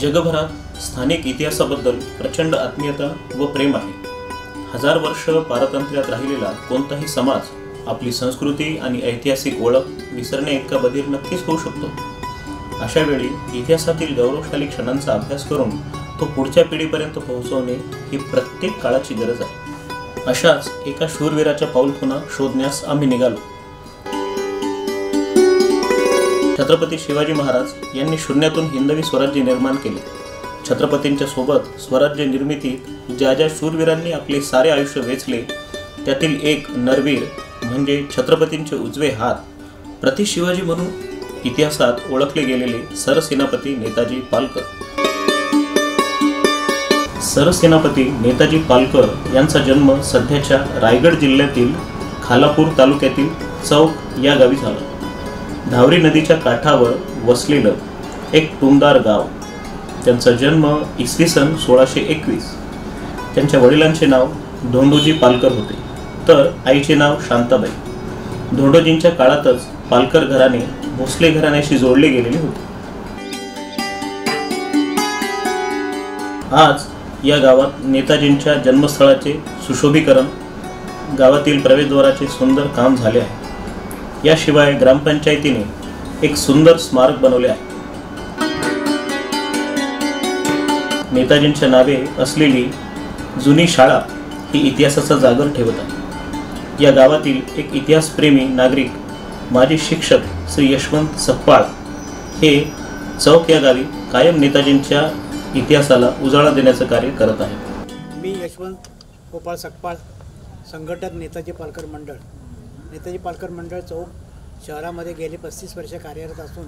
जगभरात स्थानिक इतिहासाबद्दल प्रचंड आत्मीयता व प्रेम आहे. हजार वर्ष पारतंत्र्यात राहिलेला कोणताही समाज आपली संस्कृती आणि ऐतिहासिक ओळख विसरणे इतका बधीर नक्कीच होऊ शकतो. अशा वेळी इतिहासातील गौरवशाली क्षणांचा अभ्यास करून तो पुढच्या पिढीपर्यंत पोहोचवणे ही प्रत्येक काळाची गरज आहे. अशाच एका शूरवीराच्या पाऊलखुणा शोधण्यास आम्ही निघालो. छत्रपती शिवाजी महाराज यांनी शून्यातून हिंदवी स्वराज्य निर्माण केले. छत्रपतींच्या सोबत स्वराज्य निर्मितीत ज्या ज्या शूरवीरांनी आपले सारे आयुष्य वेचले त्यातील एक नरवीर म्हणजे छत्रपतींचे उजवे हात. प्रति शिवाजी म्हणून इतिहासात ओळखले गेलेले सरसेनापती नेताजी पालकर. सरसेनापती नेताजी पालकर यांचा जन्म सध्याच्या रायगड जिल्ह्यातील खालापूर तालुक्यातील चौक या गावी झाला. धावरी नदीच्या काठावर वसलेलं एक टुमदार गाव. त्यांचा जन्म इसवी सन सोळाशे एकवीस. त्यांच्या वडिलांचे नाव धोंडोजी पालकर होते. तर आईचे नाव शांताबाई. धोंडोजींच्या काळातच पालकर घराणे भोसले घराण्याशी जोडले गेलेले होते. आज या गावात नेताजींच्या जन्मस्थळाचे सुशोभीकरण गावातील प्रवेशद्वाराचे सुंदर काम झाले आहे. याशिवाय ग्रामपंचायतीने एक सुंदर स्मारक बनवले आहे. नेताजींच्या नावे असलेली जुनी शाळा ही इतिहासाचा जागर ठेवत आहे. या गावातील एक इतिहासप्रेमी नागरिक माजी शिक्षक श्री यशवंत सप्पाळ हे चौक या गावी कायम नेताजींच्या इतिहासाला उजाळा देण्याचं कार्य करत आहे मी यशवंत गोपाळ सकपाळ संघटक नेताजी पालकर मंडळ. नेताजी पालकर मंडळ चौक शहरामध्ये गेले पस्तीस वर्ष कार्यरत असून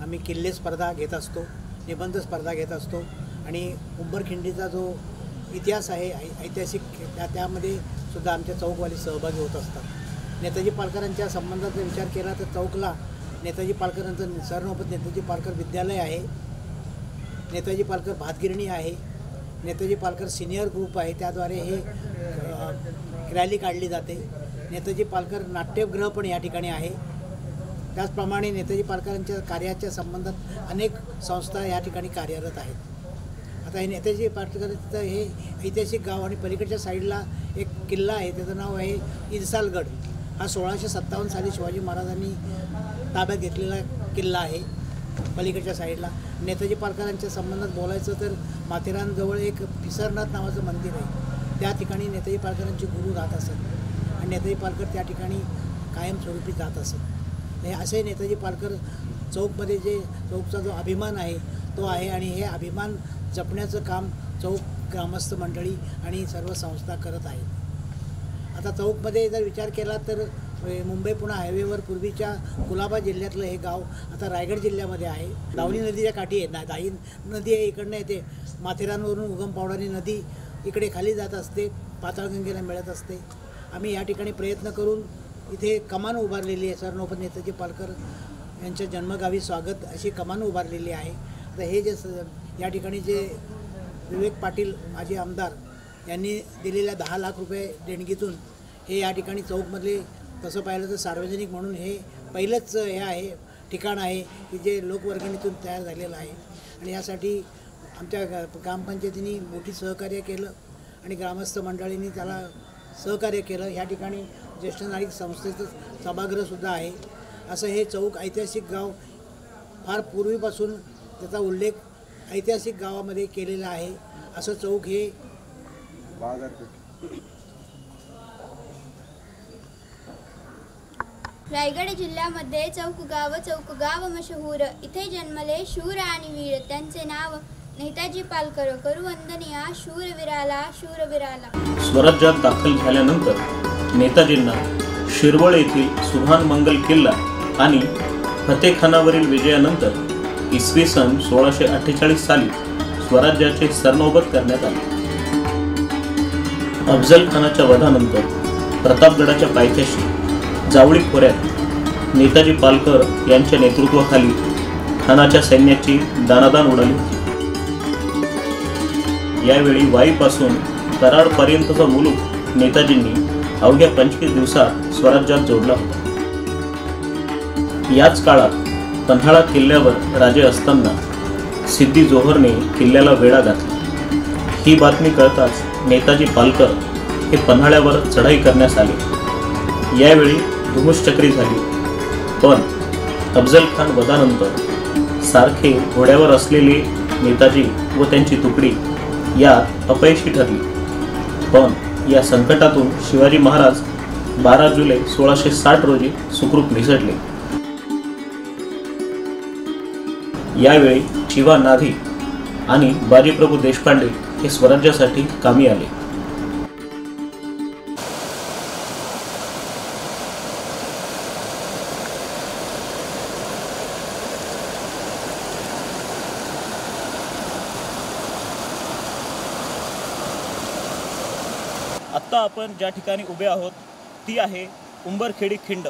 आम्ही किल्ले स्पर्धा घेत असतो निबंध स्पर्धा घेत असतो आणि उंबरखिंडीचा जो इतिहास आहे ऐ- ऐतिहासिक त्या त्यामध्ये सुद्धा आमच्या चौकवाले सहभागी होत असतात. नेताजी पालकरांच्या संबंधात जर विचार केला तर चौकला नेताजी पालकरांचं सरनोबत नेताजी पालकर विद्यालय आहे. नेताजी पालकर भातगिरणी आहे. नेताजी पालकर सिनियर ग्रुप आहे. त्याद्वारे हे रॅली काढली जाते. नेताजी पालकर नाट्यगृह पण या ठिकाणी आहे. त्याचप्रमाणे नेताजी पालकरांच्या कार्याच्या संबंधात अनेक संस्था या ठिकाणी कार्यरत आहेत. आता हे नेताजी पालकरांचं हे ऐतिहासिक गाव आणि पलीकडच्या साईडला एक किल्ला आहे त्याचं नाव आहे इरसालगड. हा सोळाशे सत्तावन्न साली शिवाजी महाराजांनी ताब्यात घेतलेला किल्ला आहे पलीकडच्या साईडला. नेताजी पालकरांच्या संबंधात बोलायचं तर माथेरानजवळ एक पिसरनाथ नावाचं मंदिर आहे. त्या ठिकाणी नेताजी पालकरांचे गुरु राहत असत. आणि नेताजी पालकर त्या ठिकाणी कायमस्वरूपी जात असत. हे असे नेताजी पालकर चौकमध्ये जे चौकचा जो अभिमान आहे तो आहे आणि हे अभिमान जपण्याचं काम चौक ग्रामस्थ मंडळी आणि सर्व संस्था करत आहेत. आता चौकमध्ये जर विचार केला तर मुंबई पुणे हायवेवर पूर्वीच्या कुलाबा जिल्ह्यातलं हे गाव आता रायगड जिल्ह्यामध्ये आहे. दावणी नदीच्या काठी आहे. ना दाही नदी आहे इकडनं येते. माथेरानवरून उगम पावडानी नदी इकडे खाली जात असते पाताळगंगेला मिळत असते. आम्ही या ठिकाणी प्रयत्न करून इथे कमान उभारलेली आहे सरनोपत नेताजी पालकर यांच्या जन्मगावी स्वागत अशी कमान उभारलेली आहे. तर हे जे स या ठिकाणी जे विवेक पाटील माजी आमदार यांनी दिलेल्या दहा लाख रुपये देणगीतून हे या ठिकाणी चौकमधले तसं पाहिलं तर सार्वजनिक म्हणून हे पहिलंच हे आहे ठिकाण आहे की जे लोकवर्गणीतून तयार झालेलं आहे. आणि यासाठी आमच्या ग्रामपंचायतीने मोठी सहकार्य केलं आणि ग्रामस्थ मंडळींनी त्याला सहकार्य केलं. या ठिकाणी ज्येष्ठ नागरिक संस्थेचं सभागृहसुद्धा आहे. असं हे चौक ऐतिहासिक गाव फार पूर्वीपासून त्याचा उल्लेख ऐतिहासिक गावामध्ये केलेला आहे. असं चौक हे रायगड जिल्ह्यामध्ये चौकगाव चौकगाव मशहूर. इथे जन्मले शूर आणि वीर. त्यांचे नाव नेताजी पालकर करू वंदनीया शूरवीराला शूरवीराला. स्वराज्यात दाखल झाल्यानंतर नेताजींना शिरवळ येथील सुभान मंगल किल्ला आणि फतेखानावरील विजयानंतर इसवी सन सोळाशे अठ्ठेचाळीस साली स्वराज्याचे सरनोबत करण्यात आले. अफजल खानाच्या वधानंतर प्रतापगडाच्या पायथ्याशी जावळी खोऱ्यात नेताजी पालकर यांच्या नेतृत्वाखाली खानाच्या सैन्याची दानादान उडाली होती. यावेळी वाईपासून कराडपर्यंतचा मुलूक नेताजींनी अवघ्या पंचवीस दिवसात स्वराज्यात जोडला. होता याच काळात पन्हाळा किल्ल्यावर राजे असताना सिद्धी जोहरने किल्ल्याला वेढा घातला. ही बातमी कळताच नेताजी पालकर हे पन्हाळ्यावर चढाई करण्यास आले. यावेळी धुमुसचक्री झाली. पण अफजल खान वधानंतर सारखे घोड्यावर असलेले नेताजी व त्यांची तुकडी यात अपयशी ठरली. पण या संकटातून शिवाजी महाराज बारा जुलै सोळाशे साठ रोजी सुखरूप निसटले. यावेळी शिवा नाधी आणि बाजीप्रभू देशपांडे हे स्वराज्यासाठी कामी आले. आत्ता आपण ज्या ठिकाणी उभे आहोत ती आहे उंबरखेडी खिंड.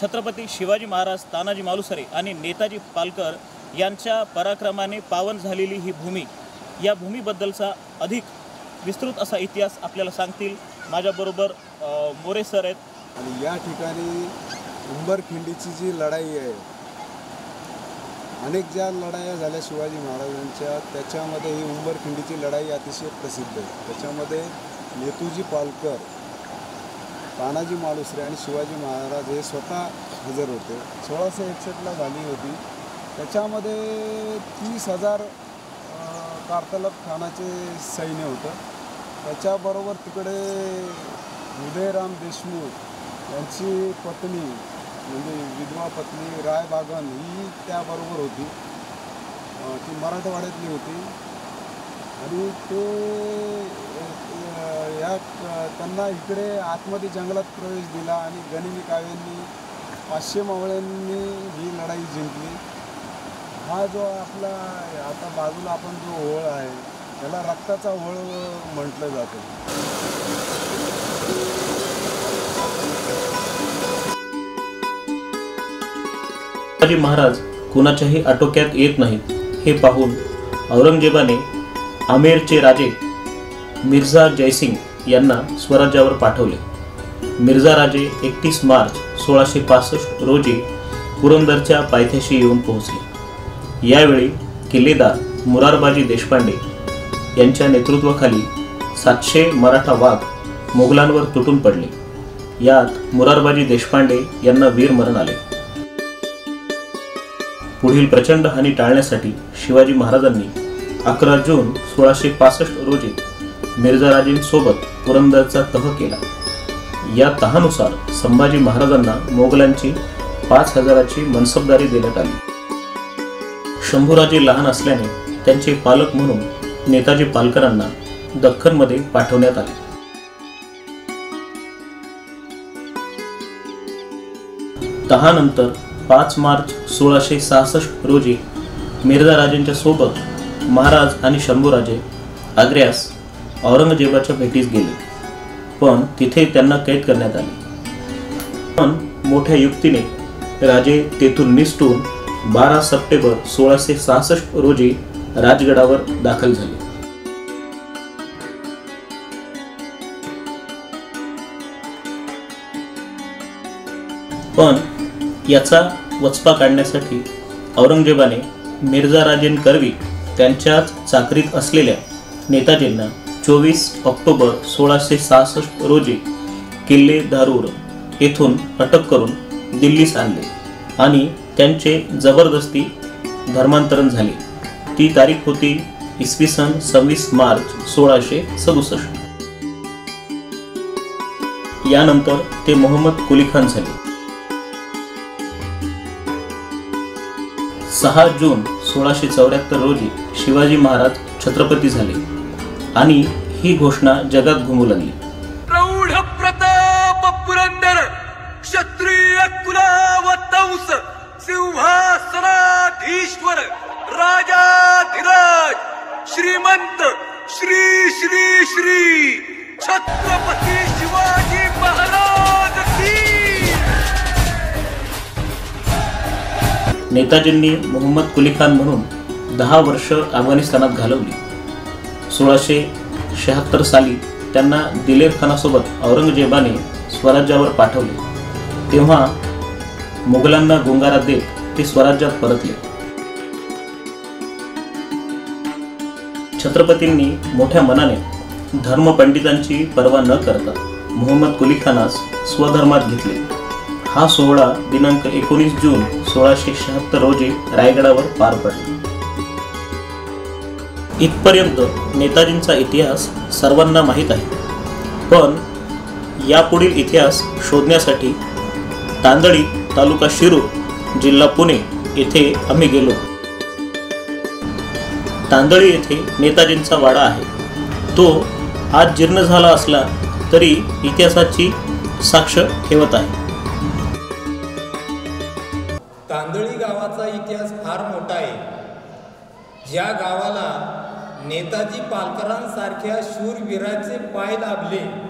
छत्रपती शिवाजी महाराज तानाजी मालुसरे आणि नेताजी पालकर यांच्या पराक्रमाने पावन झालेली ही भूमी. या भूमीबद्दलचा अधिक विस्तृत असा इतिहास आपल्याला सांगतील. माझ्याबरोबर मोरे सर आहेत. आणि या ठिकाणी उंबरखिंडीची जी लढाई आहे अनेक ज्या लढाया झाल्या शिवाजी महाराजांच्या त्याच्यामध्ये ही उंबरखिंडीची लढाई अतिशय प्रसिद्ध आहे. त्याच्यामध्ये नेतूजी पालकर तानाजी मालुसरे आणि शिवाजी महाराज हे स्वतः हजर होते. सोळाशे एकसष्टला झाली होती. त्याच्यामध्ये तीस हजार कार्तलब कारतलब खानाचे सैन्य होतं. त्याच्याबरोबर तिकडे उदयराम देशमुख यांची पत्नी म्हणजे विधवा पत्नी राय बागन ही त्याबरोबर होती. ती मराठवाड्यातली होती. आणि ते या त्यांना इकडे आतमध्ये जंगलात प्रवेश दिला आणि गनिमी काव्यांनी पाचशे मावळ्यांनी ही लढाई जिंकली. हा जो आपला आता बाजूला आपण जो ओळ आहे त्याला रक्ताचा ओळ म्हटलं जातं. शिवाजी महाराज कुणाच्याही आटोक्यात येत नाहीत हे पाहून औरंगजेबाने आमेरचे राजे मिर्झा जयसिंग यांना स्वराज्यावर पाठवले. मिर्झा राजे एकतीस मार्च सोळाशे पासष्ट रोजी पुरंदरच्या पायथ्याशी येऊन पोहोचले. यावेळी किल्लेदार मुरारबाजी देशपांडे यांच्या नेतृत्वाखाली सातशे मराठा वाघ मोगलांवर तुटून पडले. यात मुरारबाजी देशपांडे यांना वीरमरण आले. पुढील प्रचंड हानी टाळण्यासाठी शिवाजी महाराजांनी अकरा जून सोळाशे पासष्ट रोजी मिर्जाराजेंसोबत पुरंदरचा तह केला. या तहानुसार संभाजी महाराजांना मोगलांची पाच हजाराची मनसबदारी देण्यात आली. शंभूराजे लहान असल्याने त्यांचे पालक म्हणून नेताजी पालकरांना दख्खनमध्ये पाठवण्यात आले. तहानंतर पाच मार्च सोळाशे सहासष्ट रोजी मिर्झा राजेंच्या सोबत महाराज आणि शंभूराजे आग्र्यास औरंगजेबाच्या भेटीस गेले. पण तिथे त्यांना कैद करण्यात आले. पण मोठ्या युक्तीने राजे तेथून निसटून बारा सप्टेंबर सोळाशे सहासष्ट रोजी राजगडावर दाखल झाले. पण याचा वचपा काढण्यासाठी औरंगजेबाने मिर्झा राजेंकरवी त्यांच्याच चाकरीत असलेल्या नेताजींना चोवीस ऑक्टोबर सोळाशे सहासष्ट रोजी किल्ले दारूर येथून अटक करून दिल्लीस आणले आणि त्यांचे जबरदस्ती धर्मांतरण झाले. ती तारीख होती इसवी सन सव्वीस मार्च सोळाशे सदुसष्ट. यानंतर ते मोहम्मद कुली खान झाले. सहा जून सोळाशे चौऱ्याहत्तर रोजी शिवाजी महाराज छत्रपती झाले. आणि ही घोषणा जगात घुमू लागली. प्रौढ प्रताप पुरंदर क्षत्रिय कुलावतंस सिंहासनाधीश्वर राजाधिराज श्रीमंत श्री श्री श्री छत्रपती शिवाजी महाराज की नेताजींनी मोहम्मद कुली खान म्हणून दहा वर्ष अफगाणिस्तानात घालवली. सोळाशे शहात्तर साली त्यांना दिलेर खानासोबत औरंगजेबाने स्वराज्यावर पाठवले. तेव्हा मुघलांना गुंगारा देत ते स्वराज्यात परतले. छत्रपतींनी मोठ्या मनाने धर्मपंडितांची पर्वा न करता मोहम्मद कुली खानास स्वधर्मात घेतले. हा सोहळा दिनांक एकोणीस जून सोळाशे शहात्तर रोजी रायगडावर पार पडला. इथपर्यंत नेताजींचा इतिहास सर्वांना माहीत आहे. पण यापुढील इतिहास शोधण्यासाठी तांदळी तालुका शिरूर जिल्हा पुणे येथे आम्ही गेलो. तांदळी येथे नेताजींचा वाडा आहे. तो आज जीर्ण झाला असला तरी इतिहासाची साक्ष ठेवत आहे. तांदळी गावाचा इतिहास फार मोठा आहे. ज्या गावाला नेताजी पालकरांसारख्या शूरवीराचे पाय दाबले.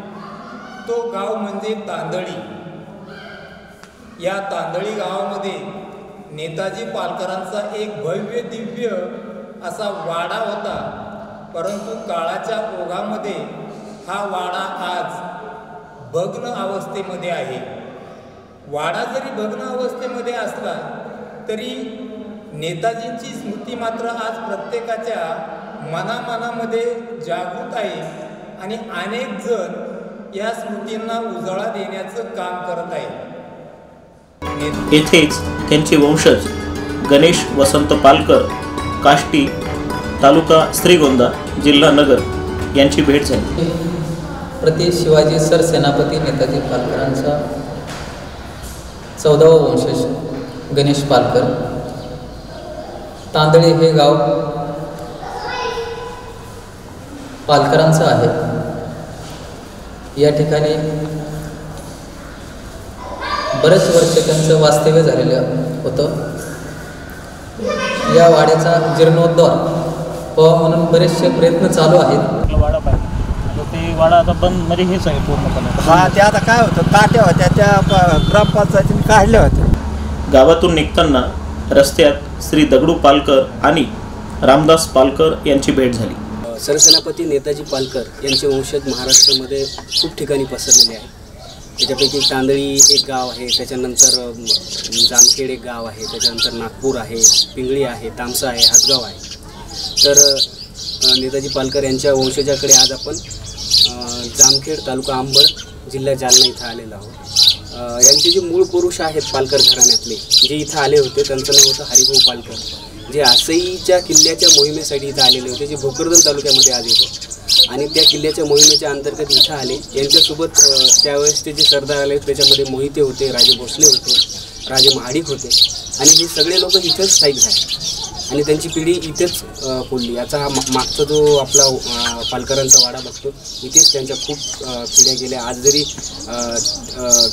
तो गाव म्हणजे तांदळी. या तांदळी गावामध्ये नेताजी पालकरांचा एक भव्य दिव्य असा वाडा होता. परंतु काळाच्या ओघामध्ये हा वाडा आज भग्न अवस्थेमध्ये आहे. वाडा जरी भग्न अवस्थेमध्ये असला तरी नेताजींची स्मृती मात्र आज प्रत्येकाच्या मनामनामध्ये जागृत आहे आणि अनेक जण या स्मृतींना उजाळा देण्याचं काम करत आहे येथेच त्यांचे वंशज गणेश वसंत पालकर काष्टी तालुका श्रीगोंदा जिल्हा नगर यांची भेट झाली. प्रति शिवाजी सरसेनापती नेताजी पालकरांचा चौदावा वंशज गणेश पालकर. तांदळे हे गाव पालकरांचं आहे. या ठिकाणी बरेच वर्ष त्यांचं वास्तव्य झालेलं होतं. या वाड्याचा जीर्णोद्धार व्हावा म्हणून बरेचसे प्रयत्न चालू आहेत. वाडा पाहिजे ते वाडा आता बंद हेच आहे पूर्णपणे. हा ते आता काय होतं? ताट्या होत्या त्या प- ग्रामपंचायतीने काढल्या होत्या. गावातून निघताना रस्त्यात श्री दगडू पालकर आणि रामदास पालकर यांची भेट झाली. सरसेनापती नेताजी पालकर यांचे वंशज महाराष्ट्रामध्ये खूप ठिकाणी पसरलेले आहेत. त्याच्यापैकी तांदळी एक गाव आहे त्याच्यानंतर जामखेड एक गाव आहे त्याच्यानंतर नागपूर आहे पिंगळी आहे तामसा आहे हातगाव आहे. तर नेताजी पालकर यांच्या वंशजाकडे आज आपण जामखेड तालुका आंबळ जिल्हा जालना इथं आलेलो आहोत. यांचे जे मूळ पुरुष आहेत पालकर घराण्यातले जे इथं आले होते त्यांचं नाव होतं हरिभाऊ पालकर. जे आसईच्या किल्ल्याच्या मोहिमेसाठी इथं आलेले होते जे भोकरदन तालुक्यामध्ये आज येतो. आणि त्या किल्ल्याच्या मोहिमेच्या अंतर्गत इथं आले. यांच्यासोबत त्यावेळेस ते जे सरदार आले त्याच्यामध्ये मोहिते होते राजे भोसले होते राजे महाडिक होते. आणि हे सगळे लोक इथंच स्थायिक झाले. आणि त्यांची पिढी इथेच अ, याचा हा मा- मागचा जो आपला पालकरांचा वाडा बघतो इथेच त्यांच्या खूप पिढ्या गेल्या. आज जरी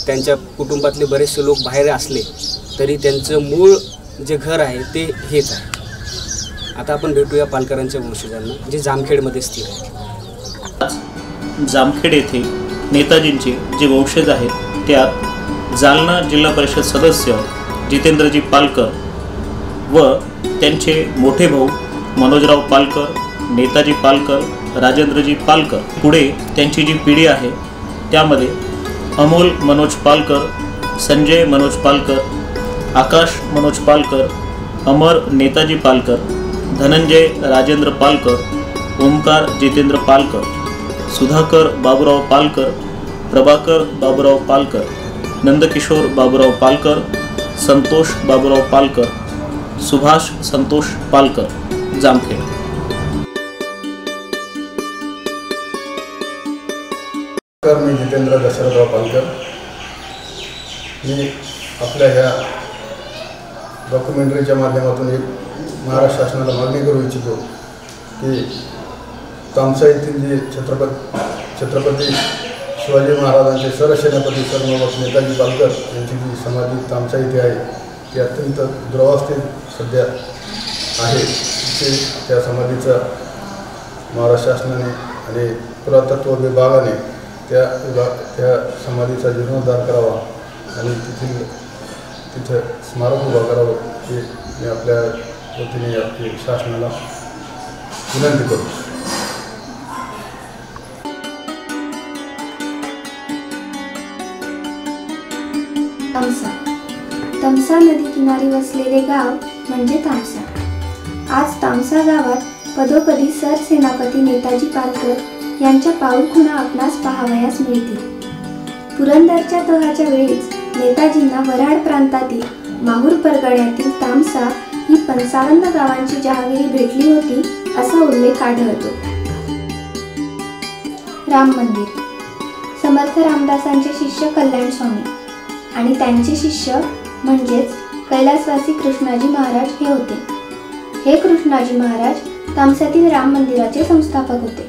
त्यांच्या कुटुंबातले बरेचसे लोक बाहेर असले तरी त्यांचं मूळ जे घर आहे ते हेच आहे. आता आपण भेटूया पालकरांच्या वंशजांना जे जामखेडमध्ये स्थित आहे आज जामखेड येथे नेताजींचे जे वंशज आहेत त्यात जालना जिल्हा परिषद सदस्य जितेंद्रजी पालकर व त्यांचे मोठे भाऊ मनोजराव पालकर नेताजी पालकर राजेंद्रजी पालकर. पुढे त्यांची जी पिढी आहे त्यामध्ये अमोल मनोज पालकर संजय मनोज पालकर आकाश मनोज पालकर अमर नेताजी पालकर धनंजय राजेंद्र पालकर ओमकार जितेंद्र पालकर सुधाकर बाबुराव पालकर प्रभाकर बाबुराव पालकर नंदकिशोर बाबुराव पालकर संतोष बाबुराव पालकर सुभाष संतोष पालकर जामखेड. मी जितेंद्र दशरथराव पालकर. मी आपल्या ह्या डॉक्युमेंटरीच्या माध्यमातून एक महाराष्ट्र शासनाला मागणी करू इच्छितो की तामसा येथील जे छत्रपती छत्रपती शिवाजी महाराजांचे सरसेनापती सरमोबत नेताजी पालकर यांची जी समाधी तामसा इथे आहे ती अत्यंत दुरावस्थेत सध्या आहे. ते त्या समाधीचा महाराष्ट्र शासनाने आणि पुरातत्व विभागाने त्या विभाग त्या समाधीचा जीर्णोद्धार करावा आणि तिथील तिथं स्मारक उभा करावं हे मी आपल्या वतीने आपली शासनाला विनंती करतो. तमसा. तामसा नदी किनारी वसलेले गाव म्हणजे तामसा. आज तामसा गावात पदोपदी सरसेनापती नेताजी पालकर यांच्या पाऊलखुणा आपणास पाहावयास मिळतील. पुरंदरच्या तहाच्या वेळीच नेताजींना वराड प्रांतातील माहूर परगण्यातील तामसा ही पंचावन्न गावांची जहागिरी भेटली होती असा उल्लेख आढळतो. राम मंदिर. समर्थ रामदासांचे शिष्य कल्याण स्वामी आणि त्यांचे शिष्य म्हणजेच कैलासवासी कृष्णाजी महाराज हे होते. हे कृष्णाजी महाराज तामसातील राम मंदिराचे संस्थापक होते.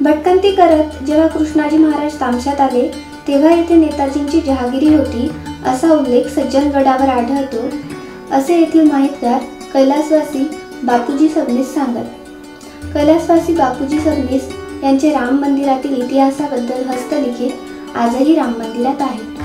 भटकंती करत जेव्हा कृष्णाजी महाराज तामशात आले तेव्हा येथे नेताजींची जहागिरी होती असा उल्लेख सज्जनगडावर आढळतो असे येथील माहितगार कैलासवासी बापूजी सबनीस सांगत. कैलासवासी बापूजी सबनीस यांचे राम मंदिरातील इतिहासाबद्दल हस्तलिखित आजही राम मंदिरात आहे.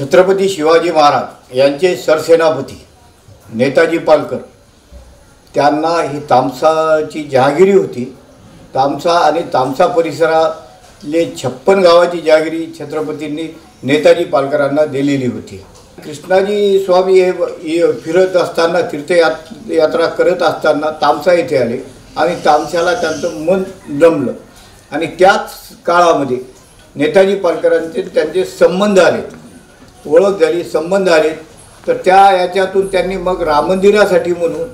छत्रपती शिवाजी महाराज यांचे सरसेनापती नेताजी पालकर. त्यांना ही तामसाची जहागिरी होती. तामसा आणि तामसा परिसरातले छप्पन गावाची जहागिरी छत्रपतींनी नेताजी पालकरांना दिलेली होती. कृष्णाजी स्वामी हे फिरत असताना तीर्थयात यात्रा करत असताना तामसा येथे आले आणि तामसाला त्यांचं मन जमलं आणि त्याच काळामध्ये नेताजी पालकरांचे त्यांचे संबंध आले. ओळख झाली संबंध आले तर त्या याच्यातून त्यांनी मग राम मंदिरासाठी म्हणून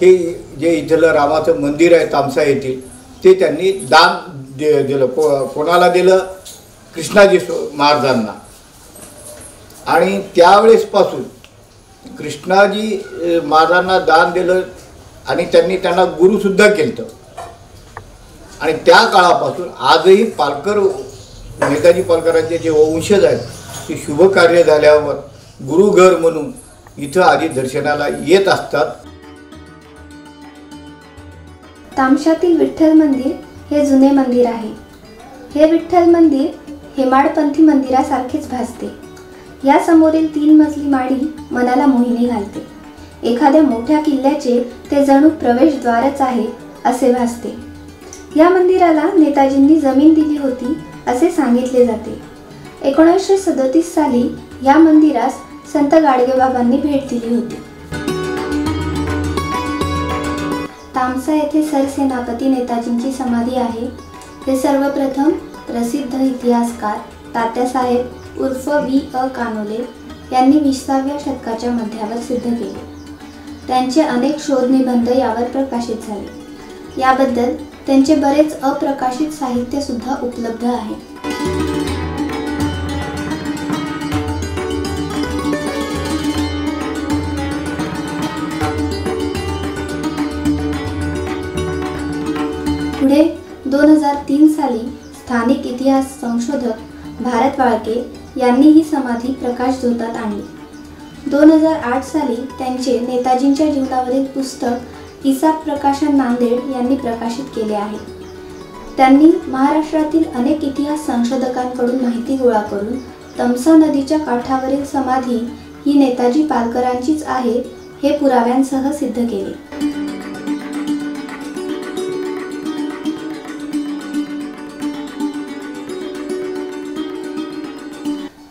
हे जे इथलं रामाचं मंदिर आहे तामसा येथील ते त्यांनी दान दे दिलं. को कोणाला दिलं? कृष्णाजी महाराजांना. आणि त्यावेळेसपासून कृष्णाजी महाराजांना दान दिलं आणि त्यांनी त्यांना गुरुसुद्धा केलं आणि त्या काळापासून आजही पालकर नेताजी पालकरांचे जे वंशज आहेत शुभ कार्य झाल्यावर गुरुघर म्हणून इथं आधी दर्शनाला येत असतात. तामशातील विठ्ठल मंदिर हे जुने मंदिर आहे. हे विठ्ठल मंदिर हेमाडपंथी मंदिरासारखेच भासते. या समोरील तीन मजली माडी मनाला मोहिनी घालते. एखाद्या मोठ्या किल्ल्याचे ते जणू प्रवेशद्वारच आहे असे भासते. या मंदिराला नेताजींनी जमीन दिली होती असे सांगितले जाते. एकोणीसशे सदतीस साली या मंदिरास संत गाडगेबाबांनी भेट दिली होती. तामसा येथे सरसेनापती नेताजींची समाधी आहे. हे सर्वप्रथम प्रसिद्ध इतिहासकार तात्यासाहेब उर्फ व्ही. अ. कानोले यांनी विसाव्या शतकाच्या मध्यावर सिद्ध केले. त्यांचे अनेक शोधनिबंध यावर प्रकाशित झाले. याबद्दल त्यांचे बरेच अप्रकाशित साहित्य सुद्धा उपलब्ध आहे. दोन हजार तीन साली स्थानिक इतिहास संशोधक भारत वाळके यांनी ही समाधी प्रकाश धोतात आणली. दोन हजार आठ साली त्यांचे नेताजींच्या जीवनावरील पुस्तक इसाप प्रकाशन नांदेड यांनी प्रकाशित केले आहे. त्यांनी महाराष्ट्रातील अनेक इतिहास संशोधकांकडून माहिती गोळा करून तमसा नदीच्या काठावरील समाधी ही नेताजी पालकरांचीच आहे हे पुराव्यांसह सिद्ध केले.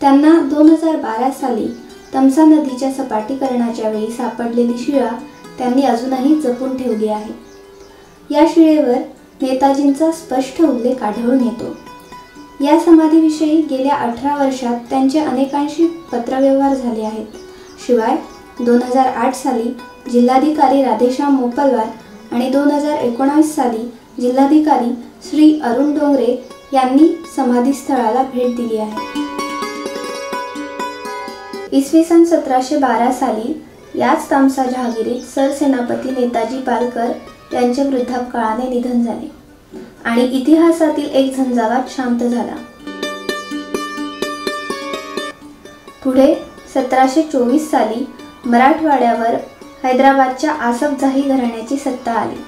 त्यांना दोन हजार बारा साली तमसा नदीच्या सपाटीकरणाच्या वेळी सापडलेली शिळा त्यांनी अजूनही जपून ठेवली आहे. या शिळेवर नेताजींचा स्पष्ट उल्लेख आढळून येतो. या समाधीविषयी गेल्या अठरा वर्षात त्यांचे अनेकांशी पत्रव्यवहार झाले आहेत. शिवाय दोन हजार आठ साली जिल्हाधिकारी राधेश्याम मोपलवार आणि दोन हजार एकोणावीस साली जिल्हाधिकारी श्री अरुण डोंगरे यांनी समाधीस्थळाला भेट दिली आहे. इसवी सन सतराशे बारा साली याच तामसा जहागिरीत सरसेनापती नेताजी पालकर यांचे वृद्धापकाळाने निधन झाले आणि इतिहासातील एक झंझावात शांत झाला. पुढे सतराशे चोवीस साली मराठवाड्यावर हैदराबादच्या आसफजाही घराण्याची सत्ता आली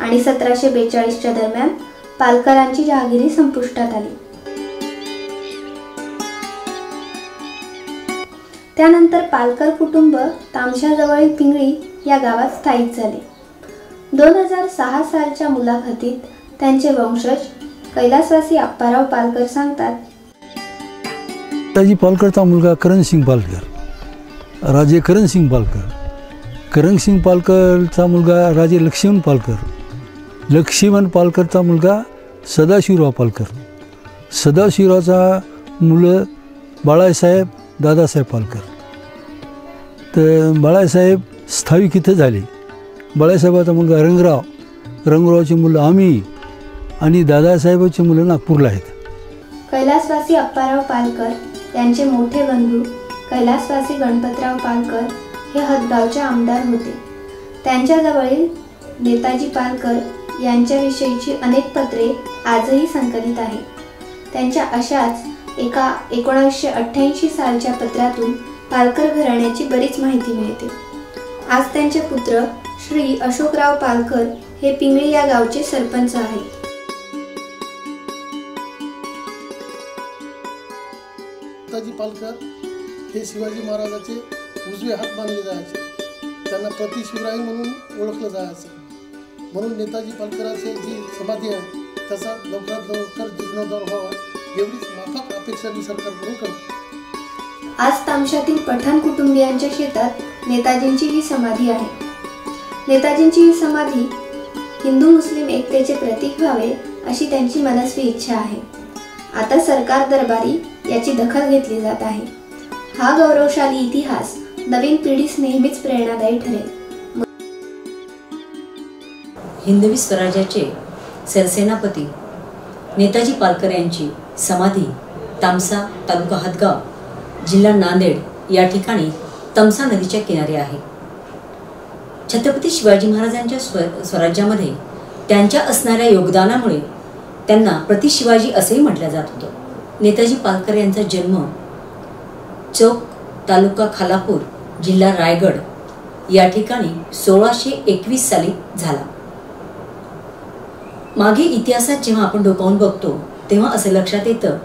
आणि सतराशे बेचाळीसच्या दरम्यान पालकरांची जहागिरी संपुष्टात आली. त्यानंतर पालकर कुटुंब तामशाजवळील पिंगळी या गावात स्थायिक झाले. दोन हजार सहा सालच्या मुलाखतीत त्यांचे वंशज कैलासवासी आप्पाराव पालकर सांगतात. ताजी पालकरचा मुलगा करणसिंग पालकर राजे करणसिंग पालकर करणसिंग पालकरचा मुलगा राजे लक्ष्मण पालकर लक्ष्मण पालकरचा मुलगा सदाशिवराव पालकर सदाशिवरावचा मुलं बाळासाहेब दादासाहेब पालकर. तर बाळासाहेब स्थायिक इथं झाले. बाळासाहेबाचा मुलगा रंगराव. रंगरावची मुलं आम्ही आणि दादासाहेबाची मुलं नागपूरला आहेत. कैलासवासी अप्पाराव पालकर यांचे मोठे बंधू कैलासवासी गणपतराव पालकर हे हदगावचे आमदार होते. त्यांच्याजवळील नेताजी पालकर यांच्याविषयीची अनेक पत्रे आजही संकलित आहेत. त्यांच्या अशाच एका एकोणीसशे अठ्ठ्याऐंशी सालच्या पत्रातून पालकर घराण्याची बरीच माहिती मिळते. आज त्यांचे पुत्र श्री अशोकराव पालकर हे पिंगळी या गावचे सरपंच आहेत. नेताजी पालकर हे शिवाजी महाराजाचे उजवे हात मानले जायचे. त्यांना प्रति शिवराई म्हणून ओळखलं जायचं. म्हणून नेताजी पालकराचे जी समाधी आहे त्याचा लवकरात लवकर जीर्णोद्धार व्हावा एवढीच माफक अपेक्षा मी सरकारकडून करतो. आज तामशातील पठाण कुटुंबियांच्या शेतात नेताजींची ही समाधी आहे. नेताजींची ही समाधी हिंदू मुस्लिम एकतेचे प्रतीक व्हावे अशी त्यांची मनस्वी इच्छा आहे. आता सरकार दरबारी याची दखल घेतली जात आहे. हा गौरवशाली इतिहास नवीन पिढीस नेहमीच प्रेरणादायी ठरेल. हिंदवी स्वराज्याचे सरसेनापती नेताजी पालकर यांची समाधी तामसा तालुका हदगाव जिल्हा नांदेड या ठिकाणी तमसा नदीच्या किनारी आहे. छत्रपती शिवाजी महाराजांच्या स्व स्वराज्यामध्ये त्यांच्या असणाऱ्या योगदानामुळे त्यांना प्रति शिवाजी असेही म्हटलं जात होतं. नेताजी पालकर यांचा जन्म चौक तालुका खालापूर जिल्हा रायगड या ठिकाणी सोळाशे एकवीस साली झाला. मागे इतिहासात जेव्हा आपण डोकावून बघतो तेव्हा असं लक्षात येतं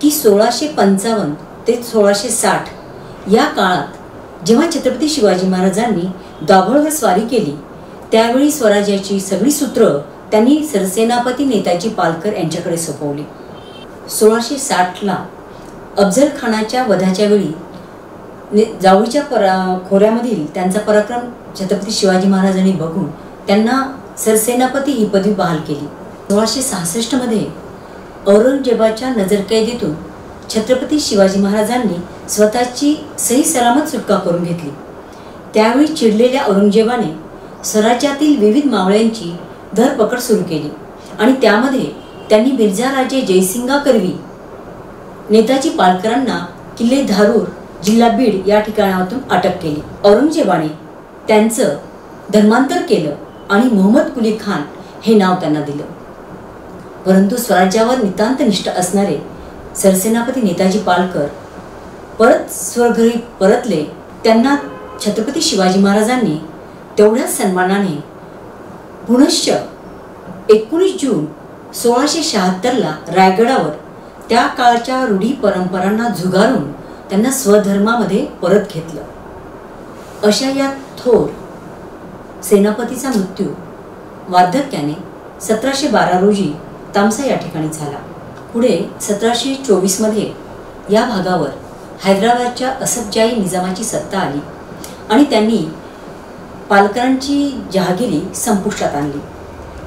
की सोळाशे पंचावन्न ते सोळाशे साठ. या काळात जेव्हा छत्रपती शिवाजी महाराजांनी दाभोळवर स्वारी केली त्यावेळी स्वराज्याची सगळी सूत्र त्यांनी सरसेनापती नेताजी पालकर यांच्याकडे सोपवली. सोळाशे साठला अफजल खानाच्या वधाच्या वेळी ने जावळीच्या परा खोऱ्यामधील त्यांचा पराक्रम छत्रपती शिवाजी महाराजांनी बघून त्यांना सरसेनापती ही पदवी बहाल केली. सोळाशे सहासष्टमध्ये औरंगजेबाच्या नजरकैदीतून छत्रपती शिवाजी महाराजांनी स्वतःची सही सलामत सुटका करून घेतली. त्यावेळी चिडलेल्या औरंगजेबाने स्वराज्यातील विविध मावळ्यांची धरपकड सुरू केली आणि त्यामध्ये त्यांनी मिर्झा राजे जयसिंगा करवी नेताजी पालकरांना किल्ले धारूर जिल्हा बीड या ठिकाणातून अटक केली. औरंगजेबाने त्यांचं धर्मांतर केलं आणि मोहम्मद कुली खान हे नाव त्यांना दिलं. परंतु स्वराज्यावर नितांत निष्ठ असणारे सरसेनापती नेताजी पालकर परत स्वघरी परतले त्यांना छत्रपती शिवाजी महाराजांनी तेवढ्याच सन्मानाने पुनश्च एकोणीस जून सोळाशे शहात्तरला रायगडावर त्या काळच्या रूढी परंपरांना झुगारून त्यांना स्वधर्मामध्ये परत घेतलं. अशा या थोर सेनापतीचा मृत्यू वार्धक्याने सतराशे बारा रोजी तामसा या ठिकाणी झाला. पुढे सतराशे चोवीसमध्ये या भागावर हैदराबादच्या असफजाई निजामाची सत्ता आली आणि त्यांनी पालकरांची जहागिरी संपुष्टात आणली.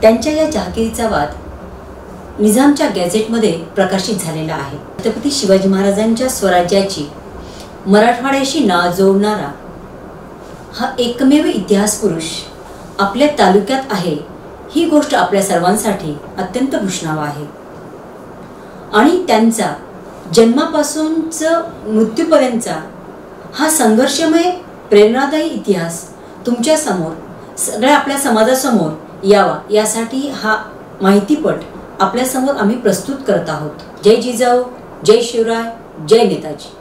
त्यांच्या या जहागिरीचा वाद निजामच्या गॅझेटमध्ये प्रकाशित झालेला आहे. छत्रपती शिवाजी महाराजांच्या स्वराज्याची मराठवाड्याशी ना जोडणारा हा एकमेव इतिहास पुरुष आपल्या तालुक्यात आहे ही गोष्ट आपल्या सर्वांसाठी अत्यंत भूषणावा आहे. आणि त्यांचा जन्मापासूनचं मृत्यूपर्यंतचा हा संघर्षमय प्रेरणादायी इतिहास तुमच्यासमोर सगळ्या आपल्या समाजासमोर यावा यासाठी हा माहितीपट आपल्यासमोर आम्ही प्रस्तुत करत आहोत. जय जिजाऊ जय शिवराय जय नेताजी.